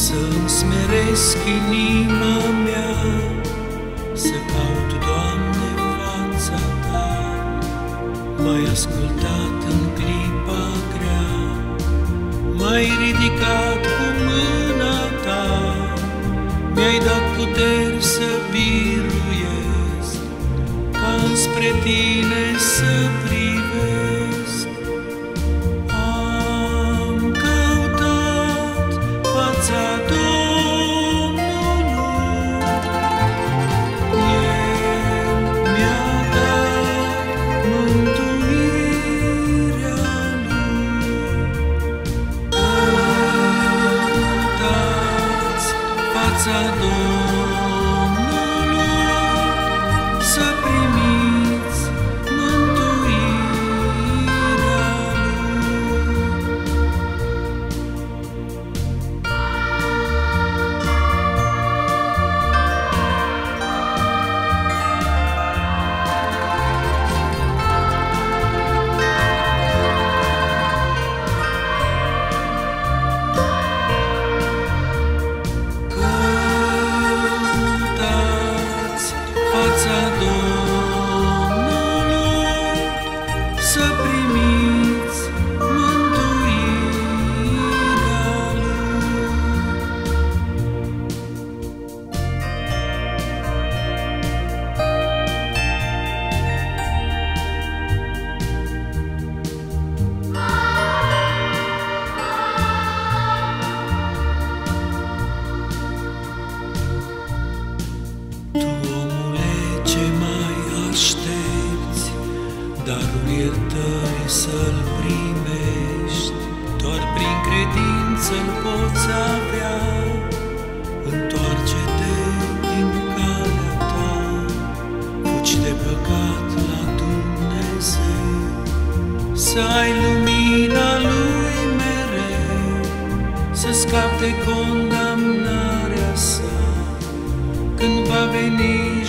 Să smeresc inima mea, să caut, Doamne, fața Ta. M-ai ascultat în clipa grea, m-ai ridicat cu mâna Ta, mi-ai dat puteri să biruiesc, ca înspre Tine să plec. Fața Domnului, Tu, iertării să-l primești, doar prin credință-l poți avea. Întoarce-te din calea ta, fugi de păcat la Dumnezeu, să ai lumina Lui mereu, să scapi de condamnarea sa. Când va veni